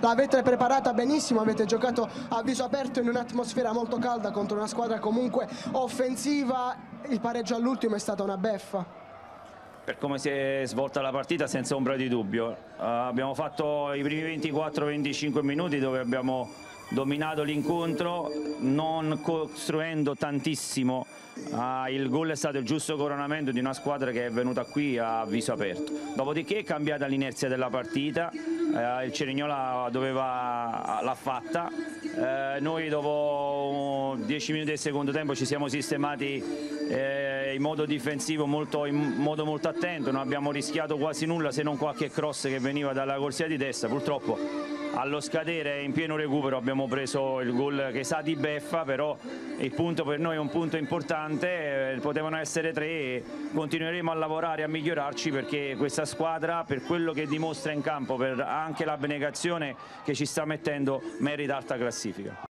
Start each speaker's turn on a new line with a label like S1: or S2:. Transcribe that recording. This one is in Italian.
S1: l'avete preparata benissimo, avete giocato a viso aperto in un'atmosfera molto calda contro una squadra comunque offensiva, il pareggio all'ultimo è stata una beffa.
S2: Per come si è svolta la partita senza ombra di dubbio, uh, abbiamo fatto i primi 24-25 minuti dove abbiamo dominato l'incontro, non costruendo tantissimo. Ah, il gol è stato il giusto coronamento di una squadra che è venuta qui a viso aperto. Dopodiché è cambiata l'inerzia della partita, eh, il Cerignola l'ha fatta, eh, noi dopo 10 minuti del secondo tempo ci siamo sistemati eh, in modo difensivo molto, in modo molto attento, non abbiamo rischiato quasi nulla se non qualche cross che veniva dalla corsia di destra, purtroppo allo scadere in pieno recupero abbiamo preso il gol che sa di beffa però il punto per noi è un punto importante eh, potevano essere tre e continueremo a lavorare a migliorarci perché questa squadra per quello che dimostra in campo per anche l'abnegazione che ci sta mettendo merita alta classifica